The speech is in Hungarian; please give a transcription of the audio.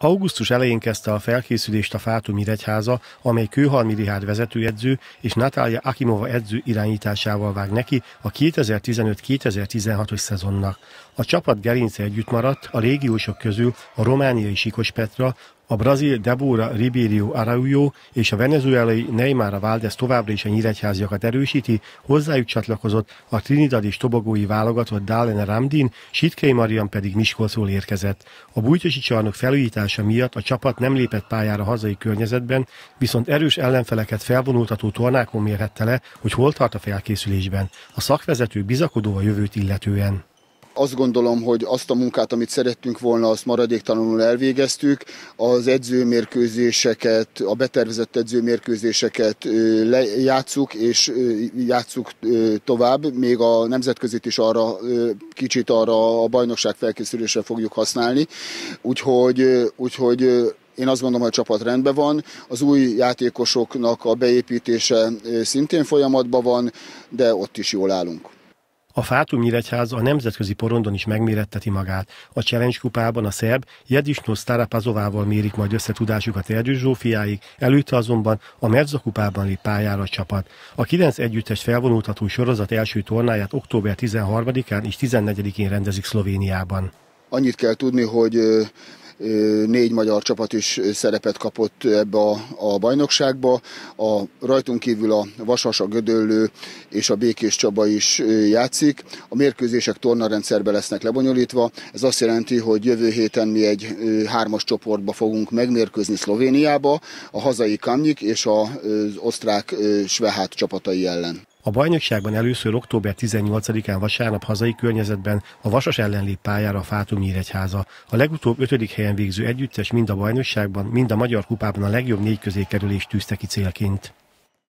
Augusztus elején kezdte a felkészülést a Fátum Nyíregyháza, amely Kőhalmi Rihárd vezetőedző és Natália Akimova edző irányításával vág neki a 2015-2016-os szezonnak. A csapat gerince együtt maradt, a régiósok közül a romániai Sikos Petra, a brazil Debora Ribeiro Araújo és a venezuelai Neymar Valdez továbbra is a nyíregyháziakat erősíti, hozzájuk csatlakozott a Trinidad és Tobogói válogatott Dálene Ramdin, Sitkei Marian pedig Miskolcról érkezett. A bújtosi csarnok felújítása miatt a csapat nem lépett pályára hazai környezetben, viszont erős ellenfeleket felvonultató tornákon mérhette le, hogy hol tart a felkészülésben. A szakvezető bizakodó a jövőt illetően azt gondolom, hogy azt a munkát, amit szerettünk volna, azt maradéktalanul elvégeztük. Az edzőmérkőzéseket, a betervezett edzőmérkőzéseket játszuk, és játszuk tovább. Még a nemzetközit is arra kicsit arra a bajnokság felkészülésre fogjuk használni. Úgyhogy, úgyhogy én azt gondolom, hogy a csapat rendben van. Az új játékosoknak a beépítése szintén folyamatban van, de ott is jól állunk. A Fátum Nyíregyháza a nemzetközi porondon is megméretteti magát. A Challenge kupában a szerb Jedisnos Starapazovával mérik majd összetudásukat Erdős Zsófiáig, előtte azonban a Merza kupában lép pályára a csapat. A 9 együttes felvonultató sorozat első tornáját október 13-án és 14-én rendezik Szlovéniában. Annyit kell tudni, hogy négy magyar csapat is szerepet kapott ebbe a, a bajnokságba. A rajtunk kívül a Vasas, a Gödöllő és a Békés Csaba is játszik. A mérkőzések tornarendszerbe lesznek lebonyolítva. Ez azt jelenti, hogy jövő héten mi egy hármas csoportba fogunk megmérkőzni Szlovéniába, a hazai Kamnyik és az osztrák Svehát csapatai ellen. A bajnokságban először október 18-án vasárnap hazai környezetben a Vasas ellen pályára a Fátum Nyíregyháza. A legutóbb ötödik helyen végző együttes mind a bajnokságban, mind a Magyar Kupában a legjobb négy közé kerülést tűzte ki célként.